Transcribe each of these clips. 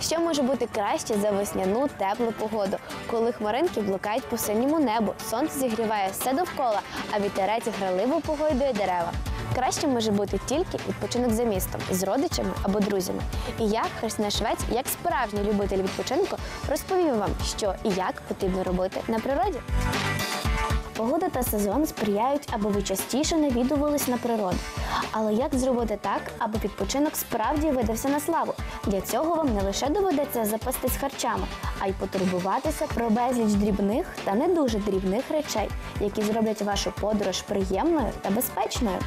Що може бути краще за весняну теплу погоду, коли хмаринки блукають по синьому небу, сонце зігріває все довкола, а вітерець граливо погойдує дерева. Краще може бути тільки відпочинок за містом з родичами або друзями. І я, Христина Швець, як справжній любитель відпочинку, розповім вам, що і як потрібно робити на природі. Погода та сезон сприяють, аби ви частіше навідувались на природу. Але як зробити так, аби відпочинок справді видався на славу? Для цього вам не лише доведеться запастись харчами, а й потурбуватися про безліч дрібних та не дуже дрібних речей, які зроблять вашу подорож приємною та безпечною.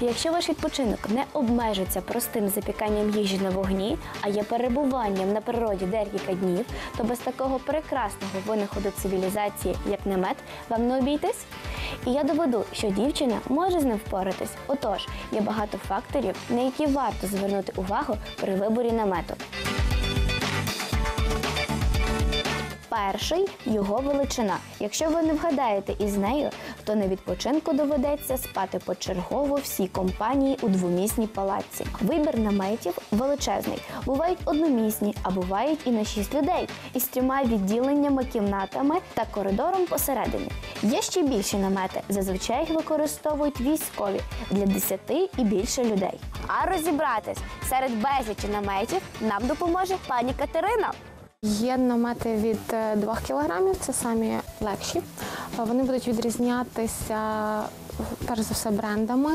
Якщо ваш відпочинок не обмежиться простим запіканням їжі на вогні, а є перебуванням на природі декілька днів, то без такого прекрасного винаходу цивілізації, як намет, вам не обійтись. І я доведу, що дівчина може з ним впоратись. Отож, є багато факторів, на які варто звернути увагу при виборі намету. Перший його величина. Якщо ви не вгадаєте із нею, то на відпочинку доведеться спати почергово всій компанії у двомісній палаці. Вибір наметів величезний. Бувають одномісні, а бувають і на шість людей із трьома відділеннями, кімнатами та коридором посередині. Є ще більші намети. Зазвичай їх використовують військові для 10 і більше людей. А розібратись серед безлічі наметів нам допоможе пані Катерина. Є намети від 2 кілограмів, це самі легші. Е, Вони будуть відрізнятися перш за все брендами.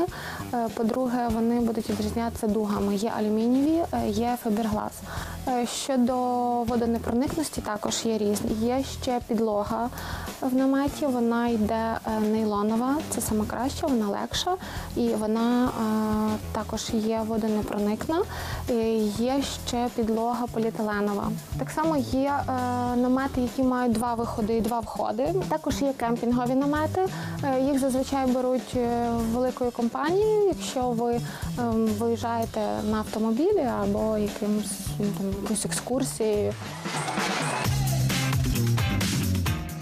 Е, По-друге, вони будуть відрізнятися дугами. Є алюмінієві, е, є фіберглас. Е, Щодо водонепроникності також є різні. Є ще підлога в наметі, вона йде е, нейлонова, це саме краще, вона легша і вона е, також є водонепроникна. Є ще підлога поліетиленова. Так само є е, намети, які мають два виходи і два входи. Також є кемпінгові намети. Їх зазвичай беруть великою компанією, якщо ви виїжджаєте на автомобілі або якимось ну, там якоюсь екскурсією.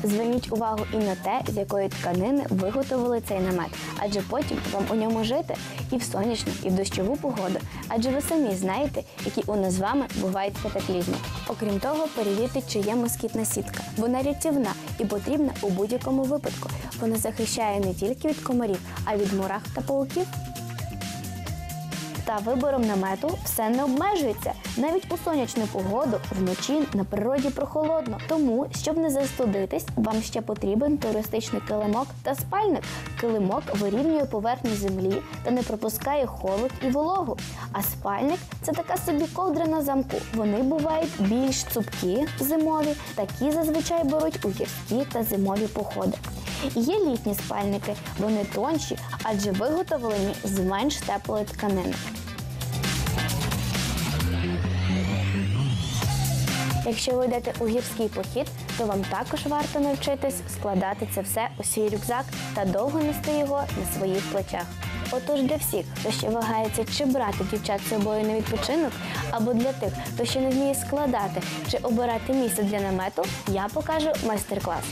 Зверніть увагу і на те, з якої тканини виготовили цей намет, адже потім вам у ньому жити і в сонячну, і в дощову погоду. Адже ви самі знаєте, які у нас з вами бувають катаклізми. Окрім того, перевірте, чи є москітна сітка. Вона рятівна і потрібна у будь-якому випадку. Вона захищає не тільки від комарів, а й від мурах та пауків. Та вибором намету все не обмежується. Навіть у сонячну погоду вночі на природі прохолодно. Тому, щоб не застудитись, вам ще потрібен туристичний килимок та спальник. Килимок вирівнює поверхню землі та не пропускає холод і вологу. А спальник це така собі ковдра на замку. Вони бувають більш цупкі зимові, такі зазвичай беруть у гірські та зимові походи. Є літні спальники, вони тонші, адже виготовлені з менш теплої тканини. Якщо ви йдете у гірський похід, то вам також варто навчитись складати це все у свій рюкзак та довго нести його на своїх плечах. Отож для всіх, хто ще вагається, чи брати дівчат з собою на відпочинок, або для тих, хто ще не вміє складати чи обирати місце для намету, я покажу майстер-клас.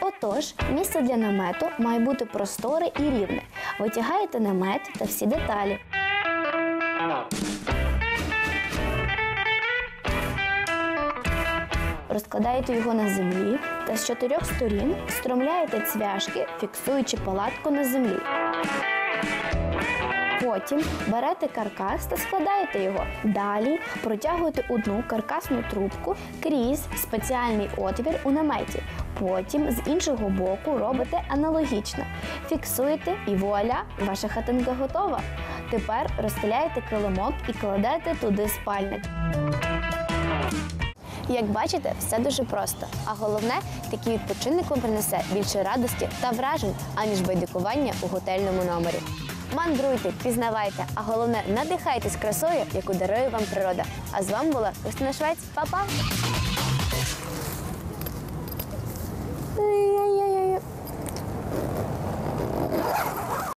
Отож, місце для намету має бути просторе і рівне. Витягаєте намет та всі деталі. Розкладаєте його на землі та з чотирьох сторін стромляєте цвяшки, фіксуючи палатку на землі. Потім берете каркас та складаєте його. Далі протягуєте одну каркасну трубку крізь спеціальний отвір у наметі. Потім з іншого боку робите аналогічно. Фіксуєте і вуаля, ваша хатинка готова. Тепер розстеляєте килимок і кладете туди спальник. Як бачите, все дуже просто. А головне, такий відпочинок вам принесе більше радості та вражень, аніж байдикування у готельному номері. Мандруйте, пізнавайте, а головне надихайтесь красою, яку дарує вам природа. А з вами була Христина Швець. Па-па! Ай-яй-яй-яй.